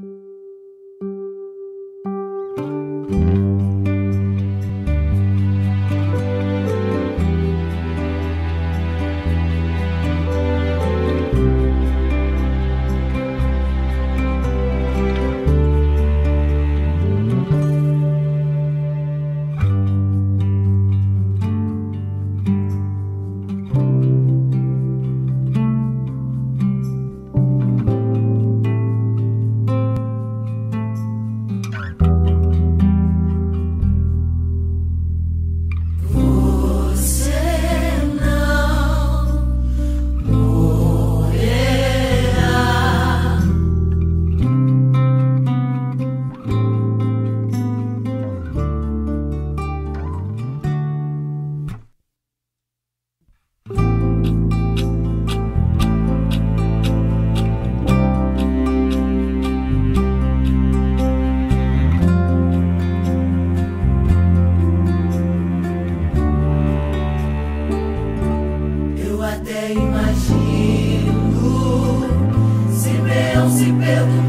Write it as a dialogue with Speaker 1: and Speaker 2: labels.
Speaker 1: thank you sem ver nenhum sinal.